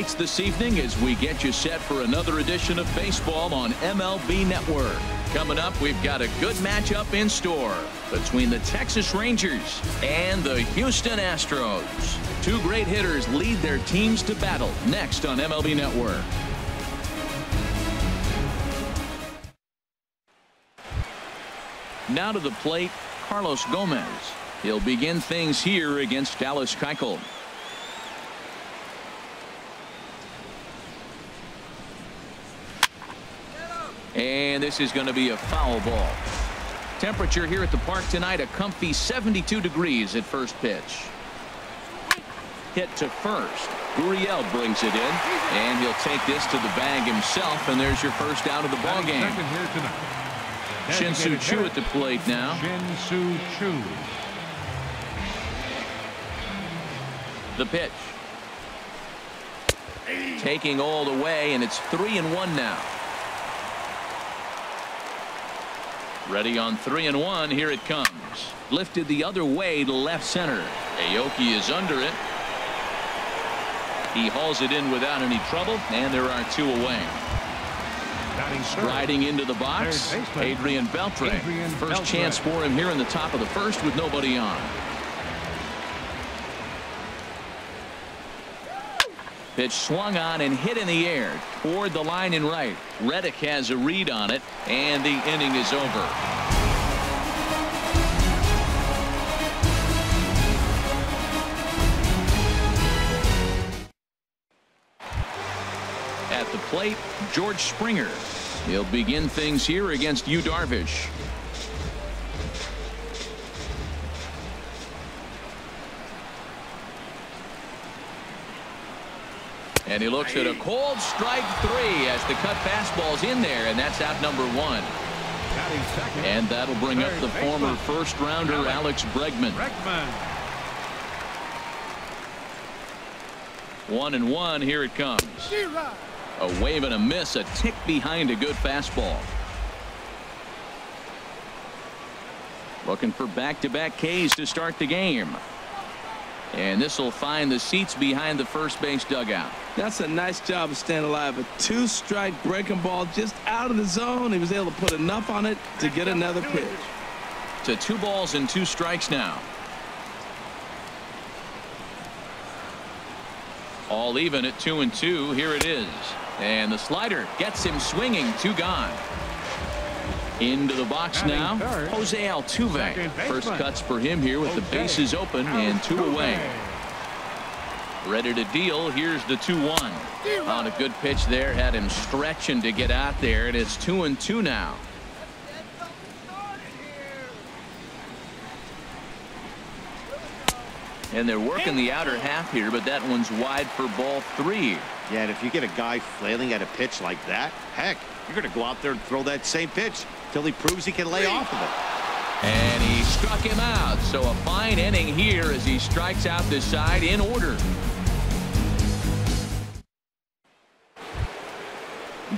We are under the lights this evening as we get you set for another edition of baseball on MLB Network. Coming up, we've got a good matchup in store between the Texas Rangers and the Houston Astros. Two great hitters lead their teams to battle next on MLB Network. Now to the plate, Carlos Gomez. He'll begin things here against Dallas Keuchel. And this is going to be a foul ball. Temperature here at the park tonight a comfy 72 degrees at first pitch. Hit to first. Gurriel brings it in and he'll take this to the bag himself and there's your first out of the ball game. Shin-Soo Choo at the plate now. Shin-Soo Choo. The pitch. Taking all the way and it's three and one now. Ready on three and one. Here it comes. Lifted the other way to left center. Aoki is under it. He hauls it in without any trouble, and there are two away. Striding into the box, Adrian Beltre. Adrian First Beltre. chance for him here in the top of the first with nobody on. Pitch swung on and hit in the air toward the line and right. Reddick has a read on it, and the inning is over. At the plate, George Springer. He'll begin things here against Yu Darvish. And he looks at a cold strike three as the cut fastball's in there, and that's out number one. And that'll bring up the former first rounder Alex Bregman. One and one. Here it comes. A wave and a miss. A tick behind a good fastball. Looking for back-to-back Ks to start the game. And this will find the seats behind the first base dugout. That's a nice job of staying alive. A two strike breaking ball just out of the zone. He was able to put enough on it to get another pitch. To two balls and two strikes now. All even at two and two. Here it is. And the slider gets him swinging. Two gone. Into the box Batting now. third, Jose Altuve. First cuts for him here with the bases open and two away. Ready to deal. Here's the 2-1. On a good pitch there. Had him stretching to get out there. And it's two and two now. And they're working the outer half here, but that one's wide for ball three. Yeah, and if you get a guy flailing at a pitch like that, heck, you're going to go out there and throw that same pitch till he proves he can lay off of it. And he struck him out. So a fine inning here as he strikes out this side in order.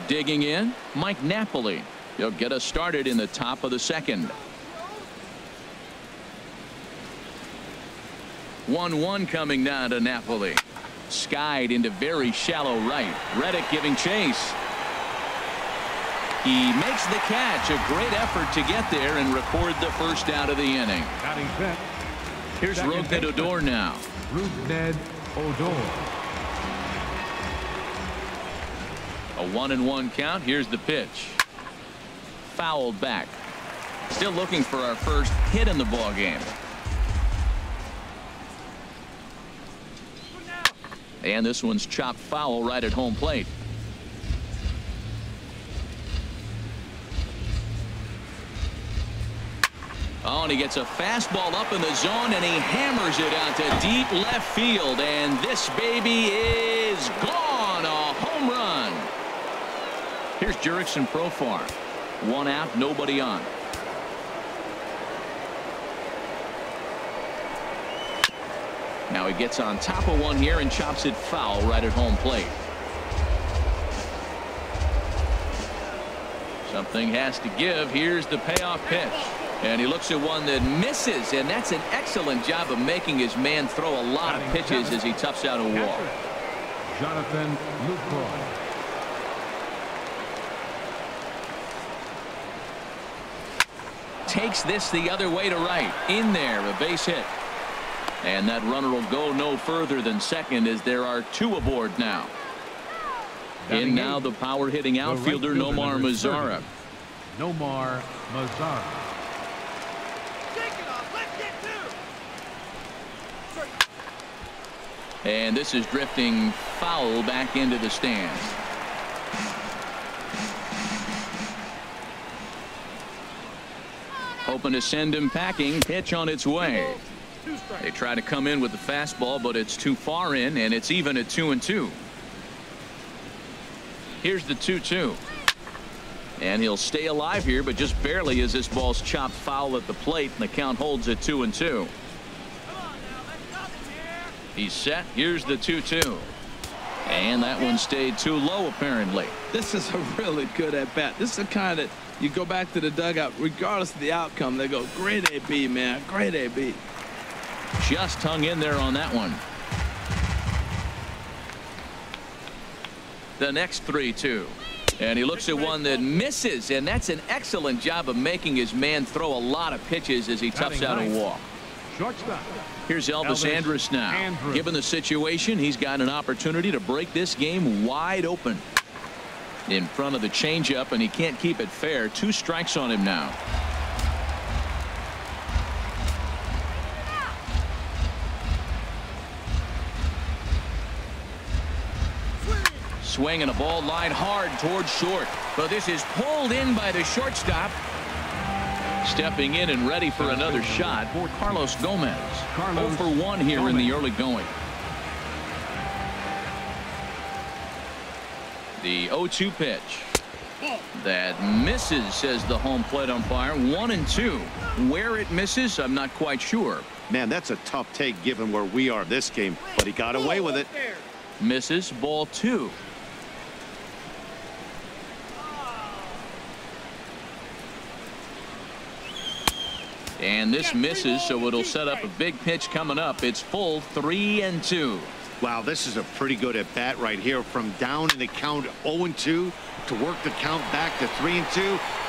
Digging in, Mike Napoli. He'll get us started in the top of the second. 1-1 coming now to Napoli. Skied into very shallow right. Reddick giving chase. He makes the catch. A great effort to get there and record the first out of the inning. Here's Second Odor now. Rougned Odor. A one and one count. Here's the pitch. Fouled back. Still looking for our first hit in the ball game. And this one's chopped foul right at home plate. And he gets a fastball up in the zone, and he hammers it out to deep left field. And this baby is gone. A home run. Here's Jurickson Profar. One out, nobody on. Now he gets on top of one here and chops it foul right at home plate. Something has to give. Here's the payoff pitch. And he looks at one that misses, and that's an excellent job of making his man throw a lot of pitches as he toughs out a wall. Catcher. Jonathan Lucroy. Takes this the other way to right. In there, a base hit. And that runner will go no further than second as there are two aboard now. In now the power hitting outfielder Nomar Mazara. Nomar Mazara. And this is drifting foul back into the stands. Hoping to send him packing. Pitch on its way. They try to come in with the fastball, but it's too far in, and it's even at two and two. Here's the 2-2. And he'll stay alive here, but just barely as this ball's chopped foul at the plate, and the count holds at two and two. He's set. Here's the 2-2. And that one stayed too low, apparently. This is a really good at bat. This is the kind that you go back to the dugout, regardless of the outcome. They go, great AB, man, great AB. Just hung in there on that one. The next 3-2. And he looks at one that misses, and that's an excellent job of making his man throw a lot of pitches as he toughs out a walk. Shortstop. Here's Elvis, Elvis Andrus now. Andrus. Given the situation, he's got an opportunity to break this game wide open. In front of the changeup, and he can't keep it fair. Two strikes on him now. Swing and a ball line hard towards short. But this is pulled in by the shortstop. Stepping in and ready for another shot for Carlos Gomez. Carlos 0 for 1 here in the early going. The 0-2 pitch. That misses, says the home plate umpire. One and two. Where it misses, I'm not quite sure. Man, that's a tough take given where we are this game, but he got away with it. Misses, ball two. And this misses, so it'll set up a big pitch coming up. It's full three and two. Wow, this is a pretty good at bat right here from down in the count 0 and 2 to work the count back to 3 and 2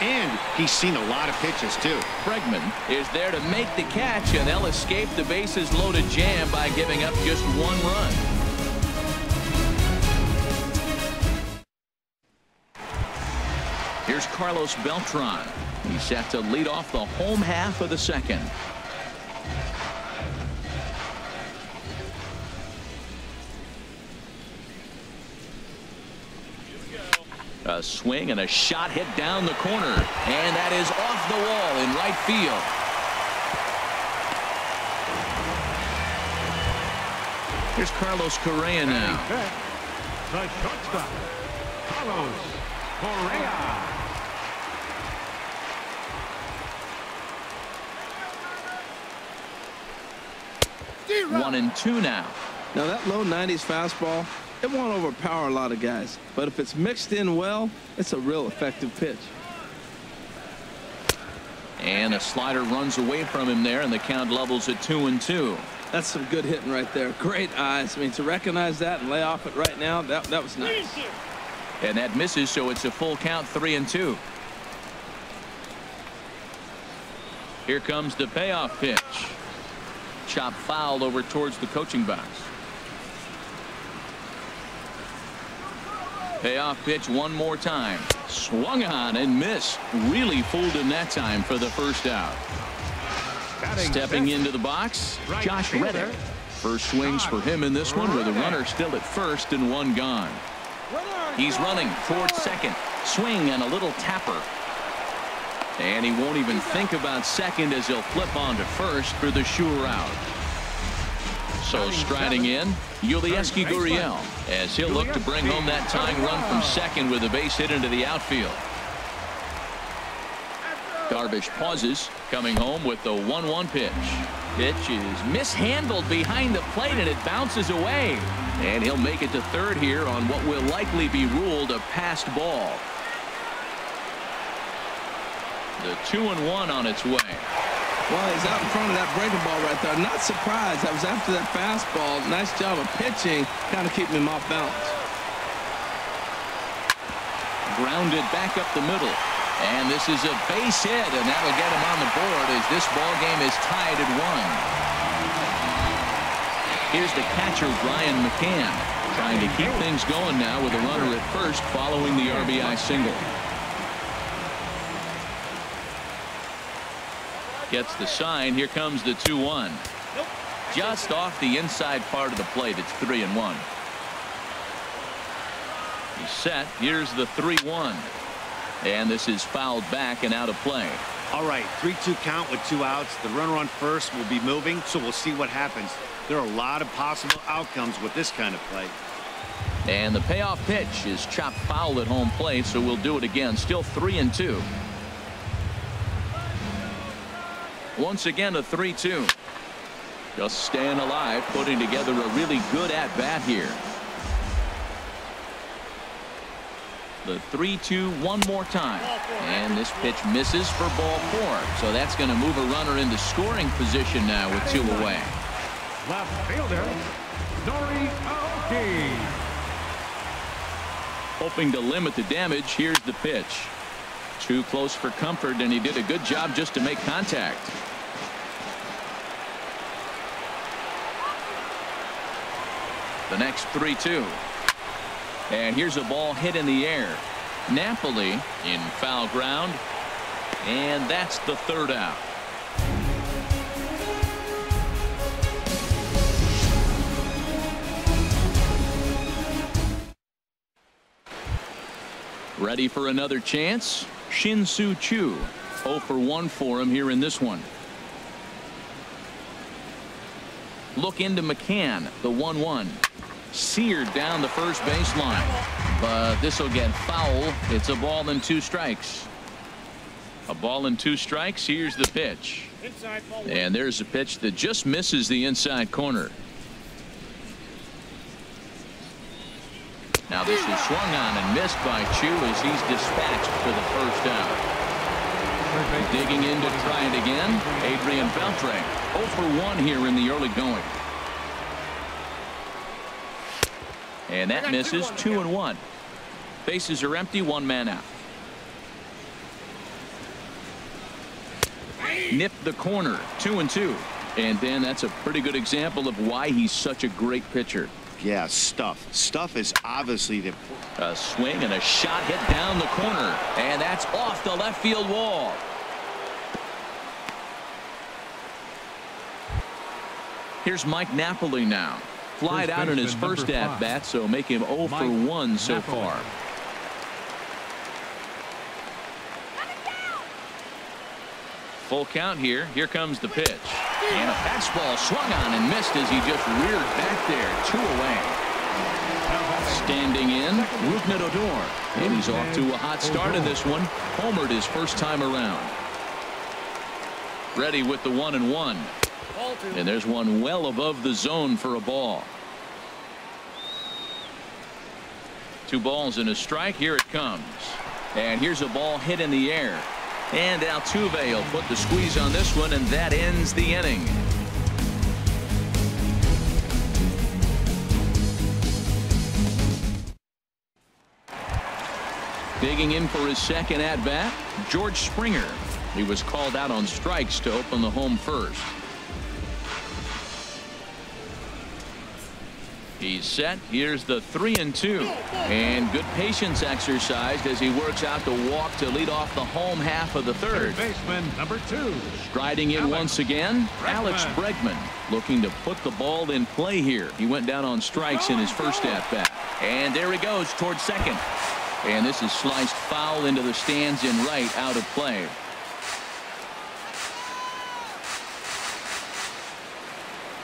and he's seen a lot of pitches too. Bregman is there to make the catch, and they'll escape the bases loaded jam by giving up just one run. Here's Carlos Beltran. He's set to lead off the home half of the second. A swing and a shot hit down the corner. And that is off the wall in right field. Here's Carlos Correa now. The shortstop. Carlos Correa. One and two now. Now that low 90s fastball, it won't overpower a lot of guys. But if it's mixed in well, it's a real effective pitch. And a slider runs away from him there, and the count levels at two and two. That's some good hitting right there. Great eyes. I mean, to recognize that and lay off it right now, that, that was nice. And that misses, so it's a full count three and two. Here comes the payoff pitch. Chop foul over towards the coaching box. Payoff pitch one more time. Swung on and missed. Really fooled him that time for the first out. Stepping into the box, Josh. Reddick. First swings for him in this one with a runner still at first and one gone. He's running towards second. Swing and a little tapper. And he won't even think about second as he'll flip on to first for the sure out. So striding in, Yulieski Gurriel as he'll look to bring home that tying run from second with a base hit into the outfield. Darvish pauses, coming home with the 1-1 pitch. Pitch is mishandled behind the plate and it bounces away. And he'll make it to third here on what will likely be ruled a passed ball. The 2 and 1 on its way. Well, he's out in front of that breaking ball right there. Not surprised. I was after that fastball. Nice job of pitching, kind of keeping him off balance. Grounded back up the middle. And this is a base hit, and that'll get him on the board as this ball game is tied at one. Here's the catcher, Brian McCann, trying to keep things going now with a runner at first following the RBI single. Gets the sign. Here comes the 2-1. Just off the inside part of the plate. It's 3 and 1. He's set. Here's the 3-1. And this is fouled back and out of play. All right, 3-2 count with two outs. The runner on first will be moving, so we'll see what happens. There are a lot of possible outcomes with this kind of play. And the payoff pitch is chopped foul at home plate, so we'll do it again. Still 3 and 2. Once again, a 3-2. Just staying alive, putting together a really good at-bat here. The 3-2 one more time. And this pitch misses for ball four. So that's going to move a runner into scoring position now with two away. Left fielder, Nori Aoki. Hoping to limit the damage. Here's the pitch. Too close for comfort, and he did a good job just to make contact. The next 3-2. And here's a ball hit in the air. Napoli in foul ground. And that's the third out. Ready for another chance? Shin-Soo Choo. 0 for 1 for him here in this one. Look into McCann, the 1-1. Seared down the first baseline. But this will get foul. It's a ball and two strikes. A ball and two strikes. Here's the pitch. And there's a pitch that just misses the inside corner. Now this is swung on and missed by Choo as he's dispatched for the first out. Digging in to try it again. Adrian Beltre 0 for 1 here in the early going. And that misses two and one. Bases are empty one man out. Nip the corner two and two. And then that's a pretty good example of why he's such a great pitcher. Yeah, stuff. Stuff is obviously the. A swing and a shot hit down the corner. And that's off the left field wall. Here's Mike Napoli now. Flied out in his first at bat, so make him 0 for 1 so far. Full count here. Here comes the pitch. And a fastball swung on and missed as he just reared back there. Two away. Standing in, Rougned Odor. And he's off to a hot start in this one. Homered his first time around. Ready with the one and one. And there's one well above the zone for a ball. Two balls and a strike. Here it comes. And here's a ball hit in the air. And Altuve will put the squeeze on this one, and that ends the inning. Digging in for his second at bat, George Springer. He was called out on strikes to open the home first. He's set. Here's the three and two. And good patience exercised as he works out the walk to lead off the home half of the third. Third baseman number two. Striding in Alex once again, Alex Bregman looking to put the ball in play here. He went down on strikes in his first at bat. And there he goes towards second. And this is sliced foul into the stands in right out of play.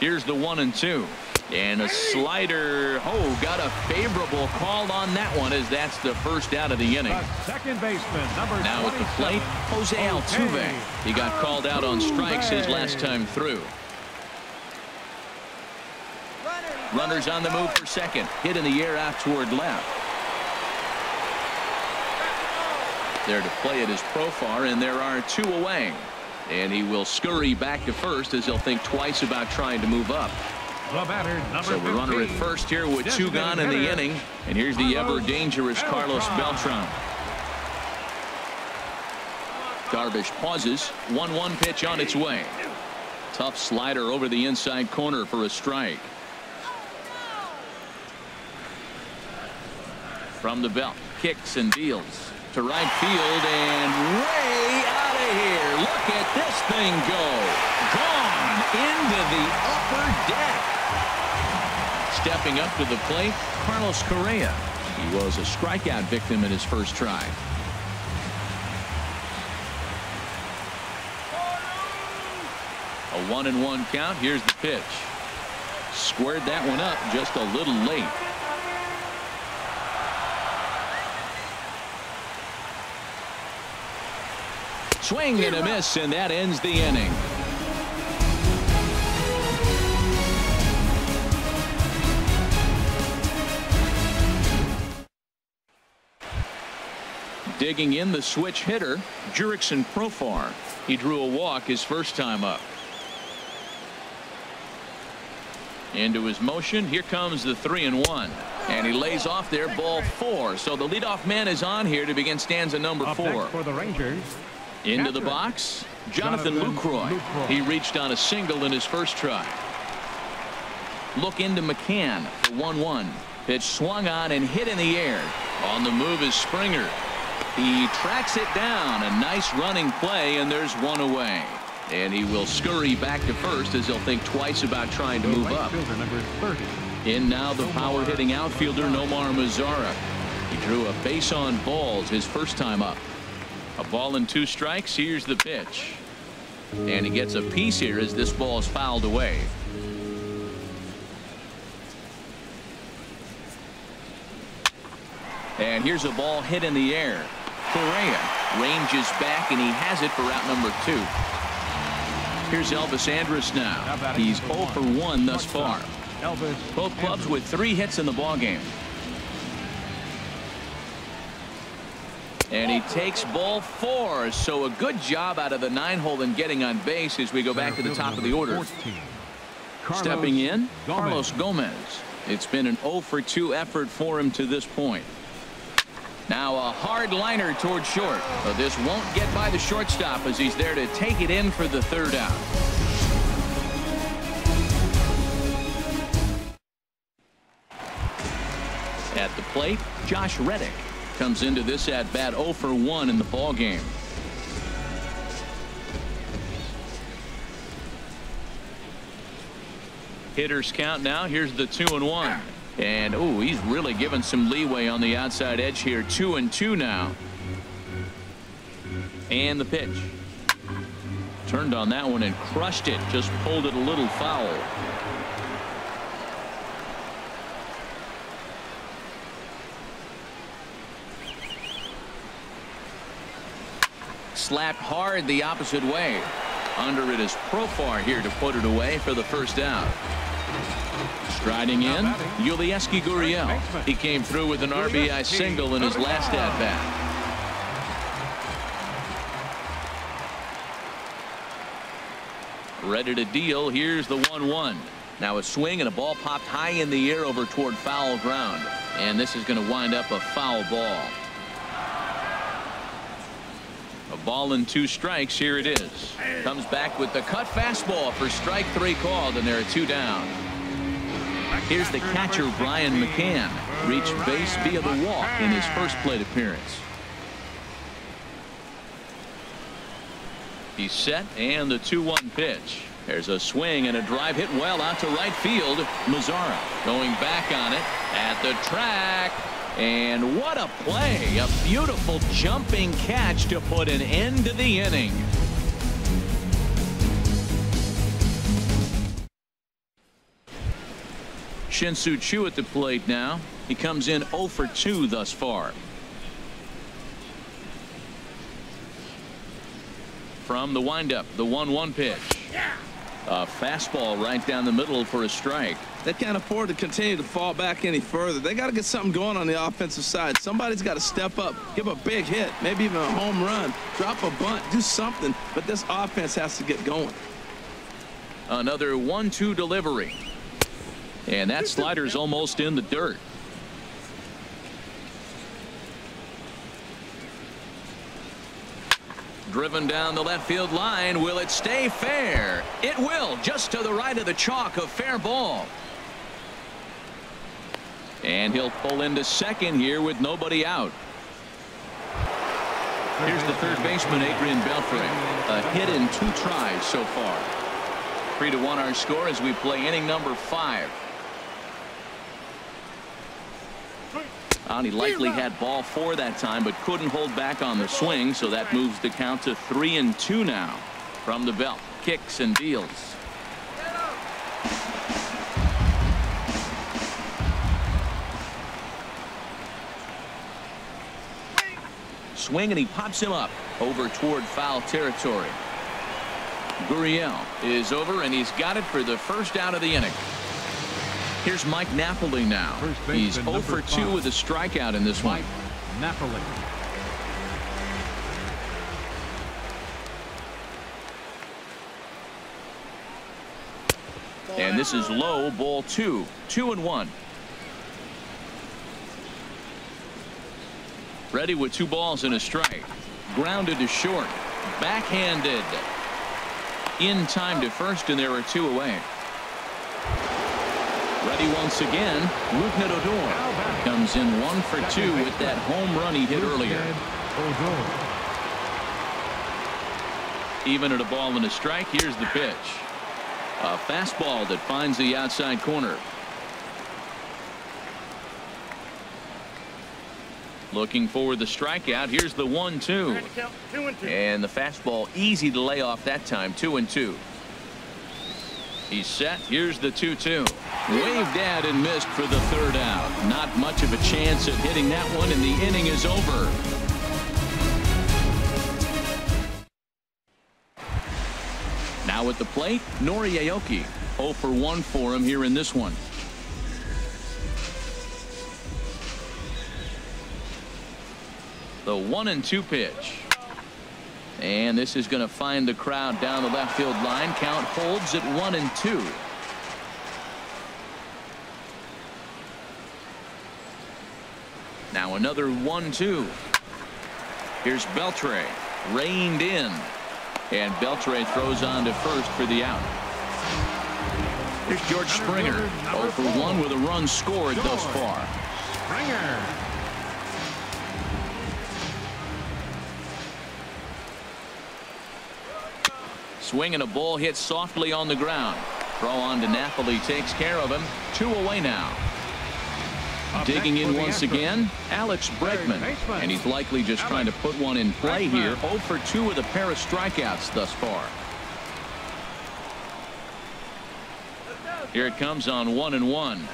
Here's the one and two. And a slider. Oh, got a favorable call on that one as that's the first out of the inning. The second baseman number Now at the plate, Jose Altuve. He got called out on strikes his last time through. Runners on the move for second. Hit in the air out toward left. There to play it is Profar, and there are two away. And he will scurry back to first as he'll think twice about trying to move up. The batter, number So the runner at first here with two gone in the inning. And here's the ever dangerous Carlos Beltran. Darvish pauses. 1-1 pitch on its way. Tough slider over the inside corner for a strike. From the belt, kicks and deals to right field and way out of here. Look at this thing go. Gone into the upper deck. Stepping up to the plate, Carlos Correa. He was a strikeout victim in his first try. A one and one count. Here's the pitch. Squared that one up just a little late. Swing and a miss, and that ends the inning. Digging in the switch hitter, Jurickson Profar. He drew a walk his first time up. Into his motion. Here comes the three and one. And he lays off there ball four. So the leadoff man is on here to begin stanza number Up four. for the Rangers, Into the box. Jonathan, Jonathan Lucroy. Lucroy. He reached on a single in his first try. Look into McCann for 1-1. Pitch swung on and hit in the air. On the move is Springer. He tracks it down. A nice running play, and there's one away. And he will scurry back to first as he'll think twice about trying to move up. fielder, number 30. In now the power hitting outfielder Nomar Mazara. He drew a base on balls his first time up. A ball and two strikes. Here's the pitch. And he gets a piece here as this ball is fouled away. And here's a ball hit in the air. Correa ranges back and he has it for route number two. Here's Elvis Andrus now. He's it? 0 for 1 thus far. Elvis. Both clubs with three hits in the ballgame. And he takes ball four. So a good job out of the nine hole in getting on base as we go back to the top of the order. Stepping in, Carlos Gomez. It's been an 0 for 2 effort for him to this point. Now a hard liner toward short. But this won't get by the shortstop as he's there to take it in for the third out. At the plate, Josh Reddick comes into this at bat 0 for 1 in the ball game. Hitters count now. Here's the two and one. And oh, he's really given some leeway on the outside edge here. Two and two now. And the pitch. Turned on that one and crushed it. Just pulled it a little foul. Slapped hard the opposite way. Under it is Profar here to put it away for the first out. Striding in, Yulieski Gurriel. He came through with an RBI single in his last at bat. Ready to deal. Here's the 1-1. Now a swing and a ball popped high in the air over toward foul ground. And this is going to wind up a foul ball. A ball and two strikes. Here it is. Comes back with the cut fastball for strike three called, and there are two down. Here's the catcher, Brian McCann. Reached base via the walk in his first plate appearance. He's set, and the 2-1 pitch. There's a swing and a drive hit well out to right field. Mazara going back on it at the track. And what a play. A beautiful jumping catch to put an end to the inning. Shin-Soo Choo at the plate now. He comes in 0 for 2 thus far. From the windup, the 1 1 pitch. A fastball right down the middle for a strike. They can't afford to continue to fall back any further. They got to get something going on the offensive side. Somebody's got to step up, give a big hit, maybe even a home run, drop a bunt, do something. But this offense has to get going. Another 1-2 delivery. And that slider's almost in the dirt. Driven down the left field line. Will it stay fair? It will, just to the right of the chalk, a fair ball. And he'll pull into second here with nobody out. Here's the third baseman, Adrian Beltre. A hit in two tries so far. Three to one our score as we play inning number five. And he likely had ball four that time, but couldn't hold back on the swing, so that moves the count to three and two now from the belt. Kicks and deals. Swing and he pops him up over toward foul territory. Gurriel is over and he's got it for the first out of the inning. Here's Mike Napoli now. He's 0 for 2 with a strikeout in this Mike one. Napoli. And this is low ball two. Two and one. Ready with two balls and a strike. Grounded to short. Backhanded. In time to first and there are two away. Ready once again. Rougned Odor comes in one for two with that home run he hit earlier. Even at a ball and a strike here's the pitch. A fastball that finds the outside corner. Looking for the strikeout. Here's the one two. And the fastball easy to lay off that time. Two and two. He's set. Here's the 2 2. Waved at and missed for the third out. Not much of a chance at hitting that one, and the inning is over. Now at the plate, Nori Aoki. 0 for 1 for him here in this one. The 1 and 2 pitch. And this is going to find the crowd down the left field line. Count holds at 1 and 2. Now another 1-2. Here's Beltre. Reined in. And Beltre throws on to first for the out. Here's George Springer. 0 for 1 with a run scored thus far. Springer. Swing and a ball hit softly on the ground. Throw on to Napoli takes care of him. Two away now. Up Digging in once again, Alex Bregman. And he's likely just trying to put one in play Bregman. here. 0 for 2 with a pair of strikeouts thus far. Here it comes on 1 and 1.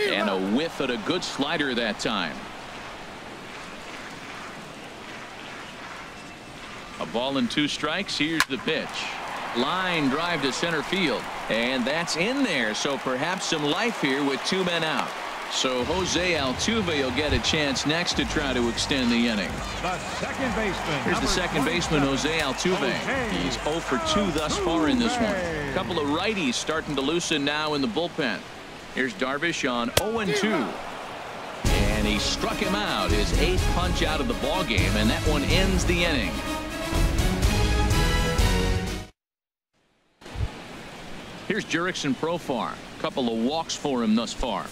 And a whiff at a good slider that time. A ball and two strikes. Here's the pitch. Line drive to center field. And that's in there. So perhaps some life here with two men out. So Jose Altuve will get a chance next to try to extend the inning. The second baseman. Here's the second baseman, Jose Altuve. Jose He's 0 for 2 thus far in this one. A couple of righties starting to loosen now in the bullpen. Here's Darvish on 0 and 2. And he struck him out his eighth punch out of the ball game, and that one ends the inning. Here's Jurickson Profar. A couple of walks for him thus far.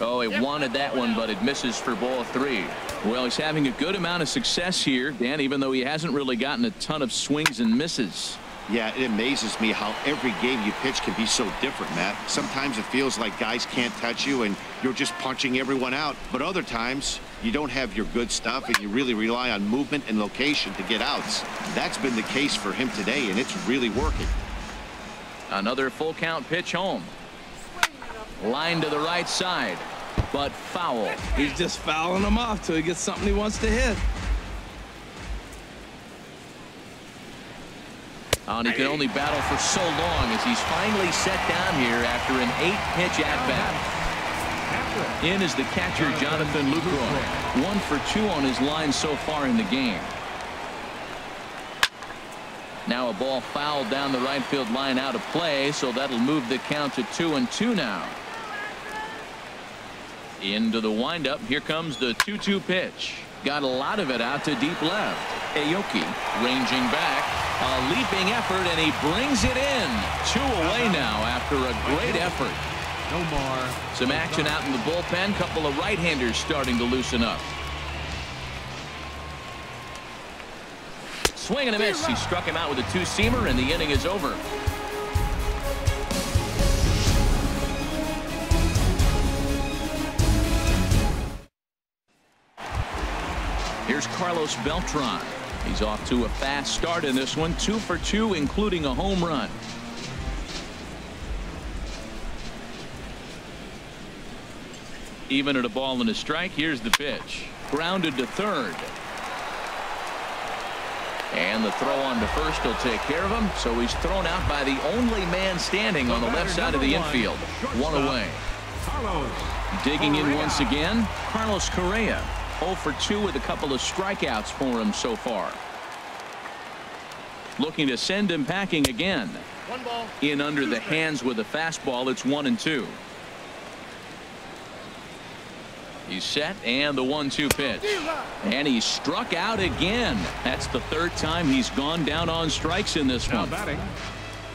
Oh, he wanted that one, but it misses for ball three. Well, he's having a good amount of success here, Dan, even though he hasn't really gotten a ton of swings and misses. Yeah, it amazes me how every game you pitch can be so different, Matt. Sometimes it feels like guys can't touch you and you're just punching everyone out. But other times you don't have your good stuff and you really rely on movement and location to get outs. That's been the case for him today, and it's really working. Another full count pitch home. Line to the right side, but foul. He's just fouling them off till he gets something he wants to hit. Oh, and he can only battle for so long as he's finally set down here after an eight-pitch at-bat. In is the catcher, Jonathan Lucroy. One for two on his line so far in the game. Now a ball fouled down the right field line out of play, so that'll move the count to two and two now. Into the windup. Here comes the 2-2 pitch. Got a lot of it out to deep left. Aoki ranging back. A leaping effort, and he brings it in. Two away now after a great effort. No more. Some action out in the bullpen. Couple of right-handers starting to loosen up. Swing and a miss. He struck him out with a two-seamer, and the inning is over. Here's Carlos Beltran. He's off to a fast start in this one. Two for two, including a home run. Even at a ball and a strike, here's the pitch. Grounded to third. And the throw on to first will take care of him. So he's thrown out by the only man standing on the left side of the infield. One away. Carlos. Digging in once again, Carlos Correa. 0 for 2 with a couple of strikeouts for him so far. Looking to send him packing again. In under the hands with a fastball. It's 1 and 2. He's set and the 1-2 pitch. And he struck out again. That's the third time he's gone down on strikes in this Now one. batting.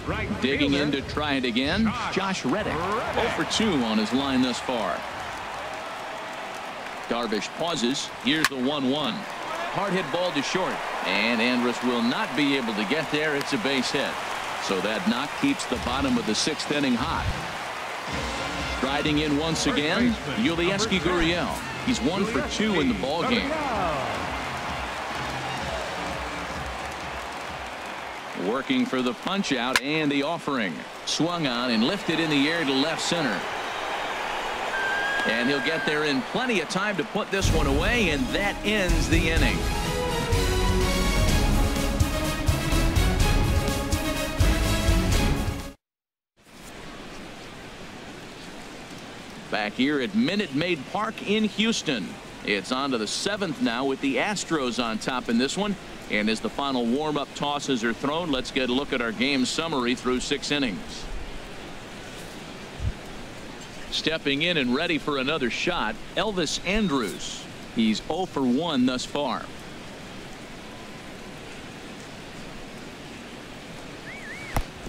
Right Digging in to try it again. Josh Reddick. 0 for 2 on his line thus far. Darvish pauses. Here's the 1-1. Hard hit ball to short. And Andrus will not be able to get there. It's a base hit. So that knock keeps the bottom of the sixth inning hot. Striding in once again, Yulieski Gurriel. He's one for two in the ball game. Working for the punch out and the offering. Swung on and lifted in the air to left center. And he'll get there in plenty of time to put this one away, and that ends the inning. Back here at Minute Maid Park in Houston. It's on to the seventh now with the Astros on top in this one. And as the final warm-up tosses are thrown, let's get a look at our game summary through six innings. Stepping in and ready for another shot, Elvis Andrus. He's 0 for 1 thus far.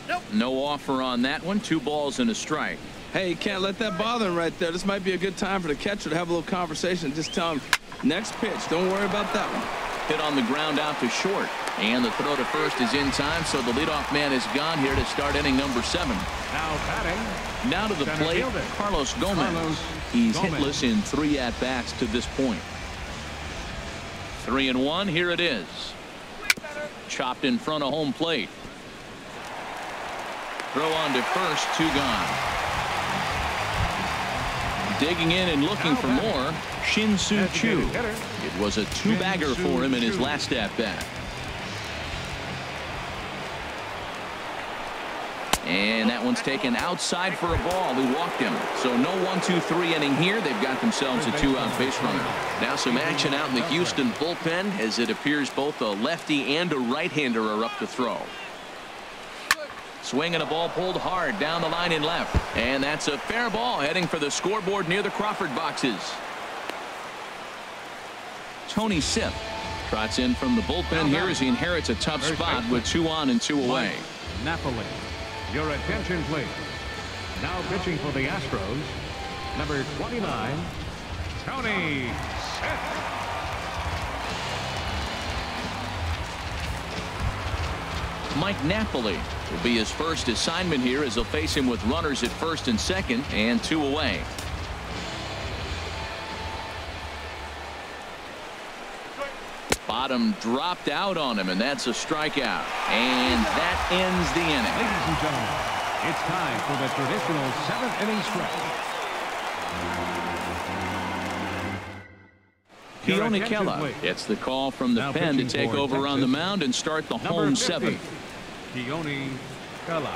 Nope. No offer on that one. Two balls and a strike. Hey, you can't let that bother him right there. This might be a good time for the catcher to have a little conversation. Just tell him, next pitch. Don't worry about that one. Hit on the ground out to short. And the throw to first is in time, so the leadoff man is gone here to start inning number seven. Now batting. Now to the Center plate, fielder. Carlos Gomez. Carlos He's Gomez. hitless in three at-bats to this point. Three and one. Here it is. Chopped in front of home plate. Throw on to first. Two gone. Digging in and looking for more. Shin-Soo Choo. It was a two-bagger for him in his last at-bat. And that one's taken outside for a ball. He walked him. So no one, two, three inning here. They've got themselves a two-out base runner. Now some action out in the Houston bullpen as it appears both a lefty and a right-hander are up to throw. Swing and a ball pulled hard down the line in left. And that's a fair ball heading for the scoreboard near the Crawford boxes. Tony Sipp trots in from the bullpen here as he inherits a tough spot with two on and two away. Napoli. Your attention, please. Now pitching for the Astros, number 29, Tony Sipp. Mike Napoli will be his first assignment here as they'll face him with runners at first and second and two away. Bottom dropped out on him and that's a strikeout and that ends the inning. Ladies and gentlemen, it's time for the traditional seventh inning stretch. Keone Kela gets the call from the Now pen to take over on the mound and start the Number home 50, seventh. Keone Kela.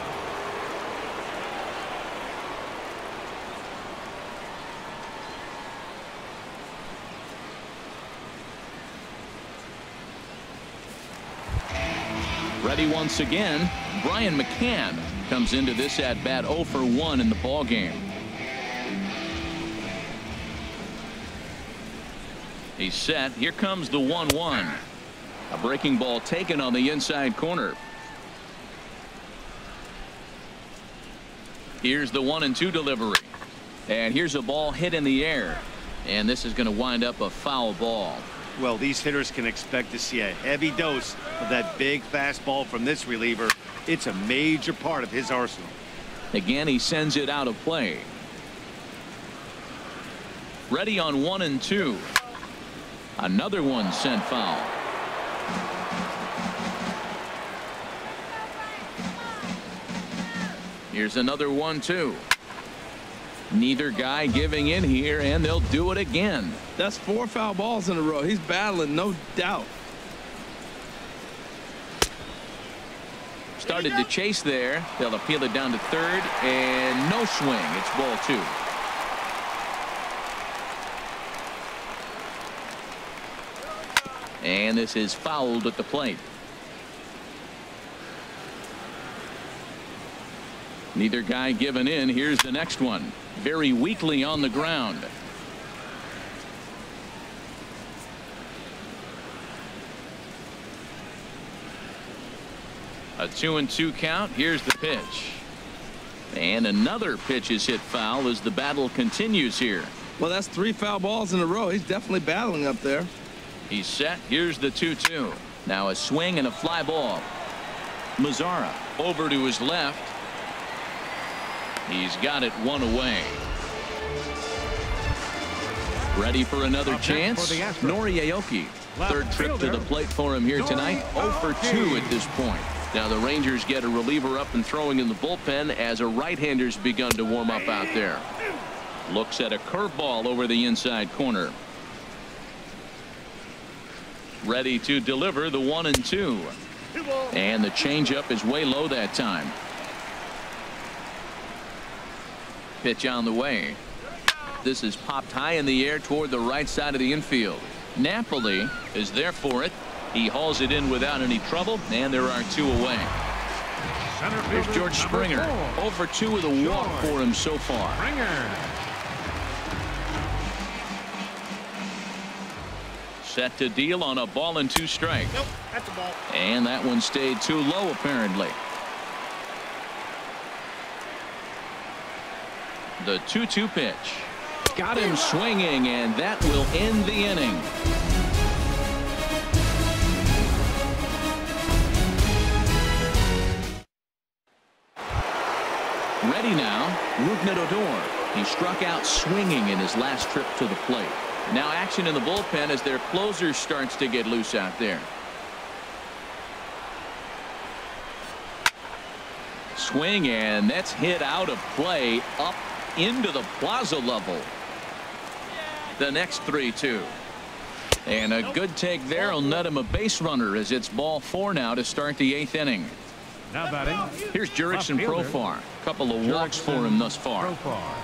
Ready once again. Brian McCann comes into this at bat 0 for 1 in the ball game. He's set. Here comes the 1 1. A breaking ball taken on the inside corner. Here's the 1 and 2 delivery. And here's a ball hit in the air. And this is going to wind up a foul ball. Well, these hitters can expect to see a heavy dose of that big fastball from this reliever. It's a major part of his arsenal. Again, he sends it out of play. Ready on one and two. Another one sent foul. Here's another one two. Neither guy giving in here and they'll do it again. That's four foul balls in a row. He's battling no doubt. Started to chase there. They'll appeal it down to third and no swing. It's ball two. And this is fouled at the plate. Neither guy given in. Here's the next one. Very weakly on the ground. A two and two count. Here's the pitch. And another pitch is hit foul as the battle continues here. Well, that's three foul balls in a row. He's definitely battling up there. He's set. Here's the 2 2. Now a swing and a fly ball. Mazara over to his left. He's got it one away. Ready for another chance? Nori Aoki. Third trip to the plate for him here tonight. 0 for 2 at this point. Now the Rangers get a reliever up and throwing in the bullpen as a right-hander's begun to warm up out there. Looks at a curveball over the inside corner. Ready to deliver the one and two. And the changeup is way low that time. Pitch on the way. This is popped high in the air toward the right side of the infield. Napoli is there for it. He hauls it in without any trouble, and there are two away. Here's George Springer. Over two with a walk for him so far. Springer. Set to deal on a ball and two strikes. Nope, that's a ball. And that one stayed too low, apparently. The 2 2 pitch. Got him swinging, and that will end the inning. Ready now, Rougned Odor. He struck out swinging in his last trip to the plate. Now action in the bullpen as their closer starts to get loose out there. Swing and that's hit out of play up into the plaza level. The next 3-2. And a good take there will net him a base runner as it's ball four now to start the eighth inning. Now batting. Here's Jurickson Profar. Couple of walks for him thus far. Profar.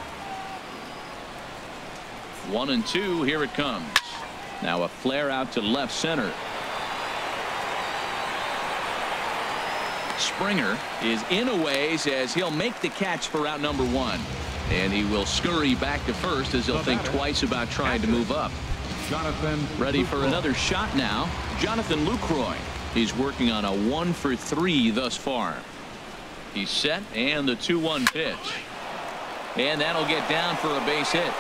One and two. Here it comes. Now a flare out to left center. Springer is in a ways as he'll make the catch for out number one. And he will scurry back to first as he'll think twice about trying to move up. Jonathan. Ready for another shot now. Jonathan Lucroy. He's working on a one for three thus far. He's set and the 2-1 pitch. And that'll get down for a base hit.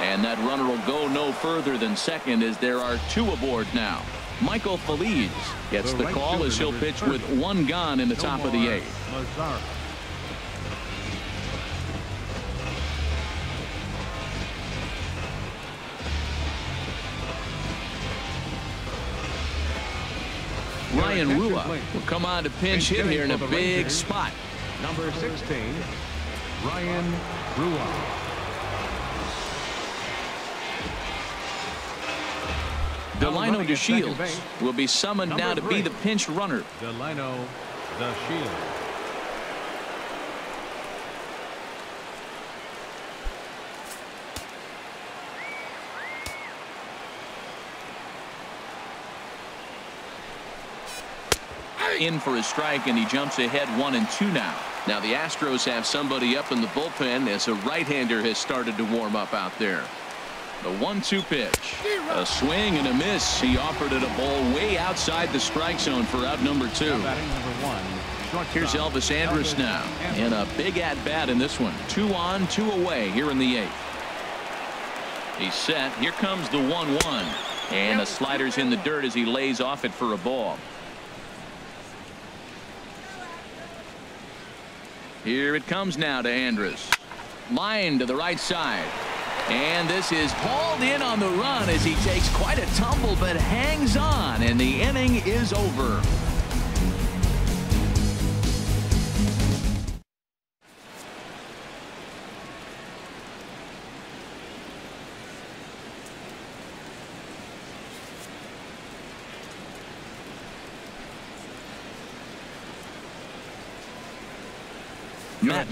And that runner will go no further than second as there are two aboard now. Michael Feliz gets The call as he'll pitch with one gone in the top of the eighth. Ryan Rua will come on to pinch hit here in a big spot. Number 16, Ryan Rua. Delino DeShields base. will be summoned now to be the pinch runner. Delino The Shield. in for a strike, and he jumps ahead one and two now. Now the Astros have somebody up in the bullpen as a right-hander has started to warm up out there. The one-two pitch. A swing and a miss. He offered it a ball way outside the strike zone for out number two. Here's Elvis Andrus now. And a big at-bat in this one. Two on, two away here in the eighth. He's set. Here comes the 1-1. And the slider's in the dirt as he lays off it for a ball. Here it comes now to Andrus. Line to the right side. And this is hauled in on the run as he takes quite a tumble but hangs on and the inning is over.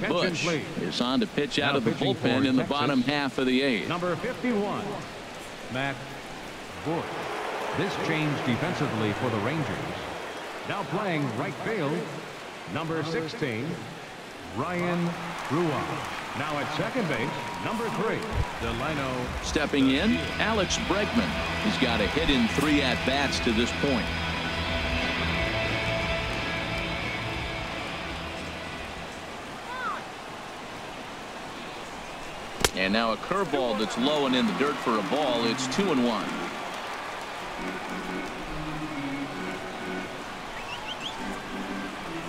Bush is on to pitch out now of the bullpen in the Texas, bottom half of the eighth. Number 51, Matt Bush. This change defensively for the Rangers. Now playing right field, number 16, Ryan Rua. Now at second base, number three, Delino. Stepping in, Alex Bregman. He's got a hit in three at-bats to this point. Now a curveball that's low and in the dirt for a ball. It's two and one.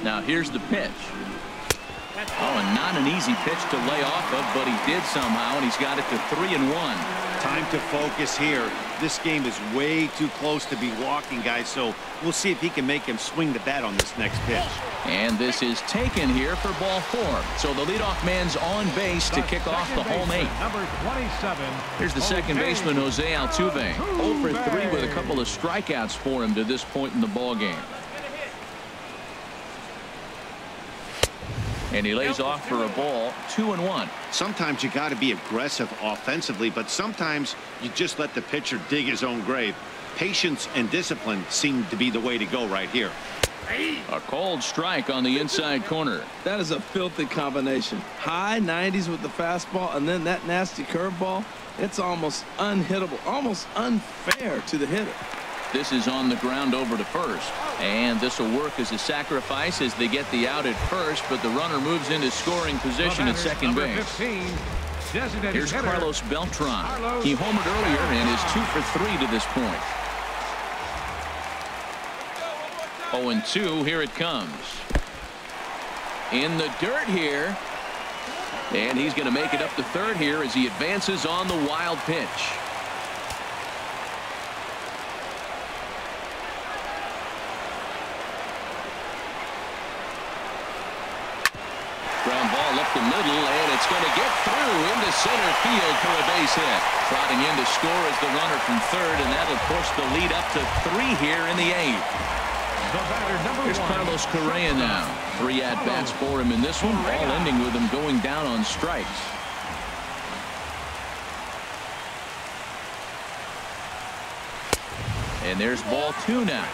Now here's the pitch. Oh, and not an easy pitch to lay off of, but he did somehow, and he's got it to three and one. Time to focus here. This game is way too close to be walking, guys, so we'll see if he can make him swing the bat on this next pitch. And this is taken here for ball four. So the leadoff man's on base to kick off the home eight. Number 27. Here's the second baseman, Jose Altuve. 0 for 3 with a couple of strikeouts for him to this point in the ball And he lays off for a ball, two and one. Sometimes you got to be aggressive offensively, but sometimes you just let the pitcher dig his own grave. Patience and discipline seem to be the way to go right here. A cold strike on the inside corner. That is a filthy combination. High 90s with the fastball and then that nasty curveball. It's almost unhittable, almost unfair to the hitter. This is on the ground over to first. And this will work as a sacrifice as they get the out at first, but the runner moves into scoring position at second base. 15, Here's Carlos Beltran. He homered earlier and is two for three to this point. 0 and 2. Here it comes. In the dirt here. And he's going to make it up to third here as he advances on the wild pitch. Ground ball up the middle, and it's going to get through into center field for a base hit. Trotting in to score is the runner from third, and that'll push the lead up to three here in the eighth. The batter, Here's one. Carlos Correa now. Three at-bats for him in this one, all ending with him going down on strikes. And there's ball two now.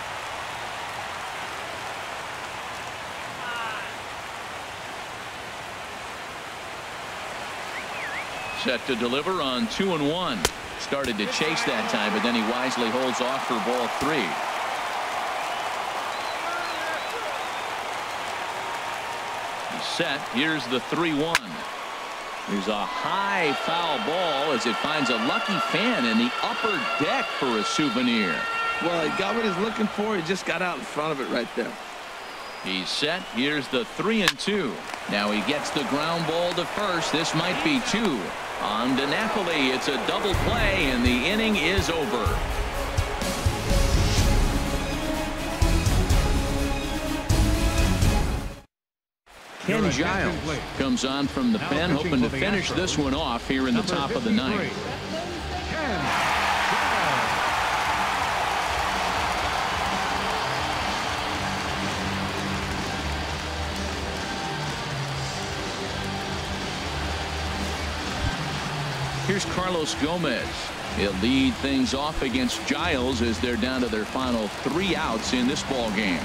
Set to deliver on two and one. Started to chase that time, but then he wisely holds off for ball three. He's set. Here's the 3-1. There's a high foul ball as it finds a lucky fan in the upper deck for a souvenir. Well, he got what he's looking for. He just got out in front of it right there. He's set. Here's the 3 and 2. Now he gets the ground ball to first. This might be two. On to Napoli. It's a double play, and the inning is over. Ken Giles comes on from the pen, hoping to finish this one off here in the top of the ninth. Here's Carlos Gomez. He'll lead things off against Giles as they're down to their final three outs in this ball game.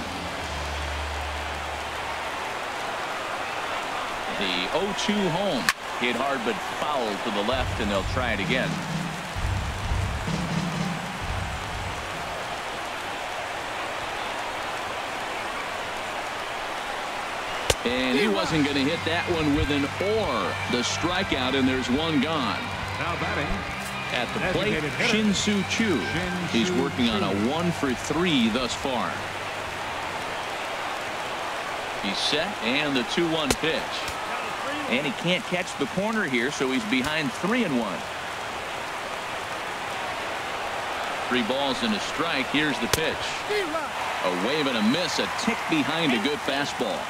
The 0-2 home hit hard but foul to the left and they'll try it again. And he wasn't going to hit that one with an or the strikeout and there's one gone. Now batting. At the plate, Shin-Soo Choo. He's working on a one for three thus far. He's set and the 2-1 pitch. And he can't catch the corner here, so he's behind three and one. Three balls and a strike. Here's the pitch. A wave and a miss, a tick behind a good fastball.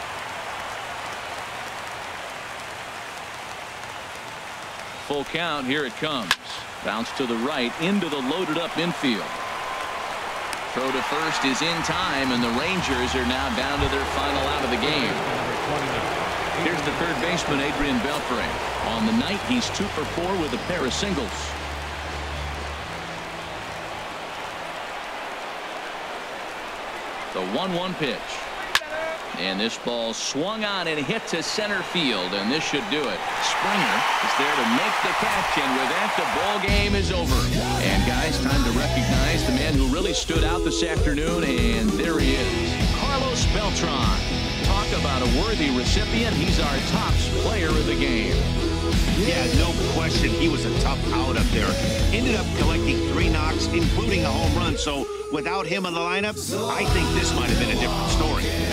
Full count. Here it comes. Bounce to the right into the loaded up infield. Throw to first is in time, and the Rangers are now down to their final out of the game. Here's the third baseman, Adrian Beltre. On the night, he's two for four with a pair of singles. The 1-1 pitch. And this ball swung on and hit to center field, and this should do it. Springer is there to make the catch, and with that, the ball game is over. And guys, time to recognize the man who really stood out this afternoon, and there he is, Carlos Beltran. Talk about a worthy recipient. He's our top player of the game. Yeah, no question. He was a tough out up there. Ended up collecting three knocks, including a home run. So without him in the lineup, I think this might have been a different story.